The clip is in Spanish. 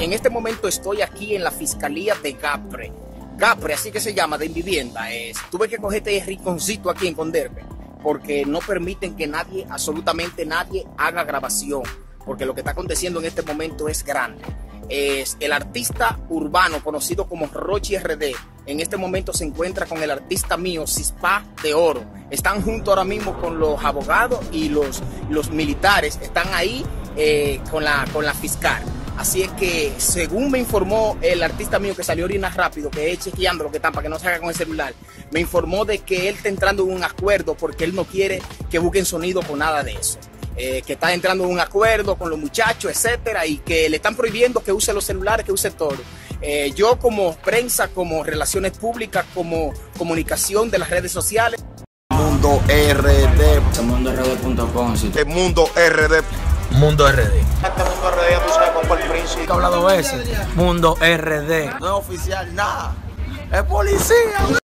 En este momento estoy aquí en la Fiscalía de Gapre. Gapre, así que se llama, de vivienda. Es, tuve que coger este rinconcito aquí en Conderbe porque no permiten que nadie, absolutamente nadie, haga grabación. Porque lo que está aconteciendo en este momento es grande. Es el artista urbano conocido como Rochi RD. En este momento se encuentra con el artista mío, Cispa de Oro. Están juntos ahora mismo con los abogados y los, los militares. Están ahí eh, con, la, con la fiscal. Así es que, según me informó el artista mío que salió orina rápido, que es chequeando lo que están para que no se haga con el celular, me informó de que él está entrando en un acuerdo porque él no quiere que busquen sonido con nada de eso. Eh, que está entrando en un acuerdo con los muchachos, etcétera, y que le están prohibiendo que use los celulares, que use todo. Eh, yo como prensa, como relaciones públicas, como comunicación de las redes sociales. Mundo RD. MundoRD.com. Mundo RD. Este Mundo RD ya tú sabes cómo fue el príncipe. He hablado veces. Mundo RD. No es oficial, nada. Es policía.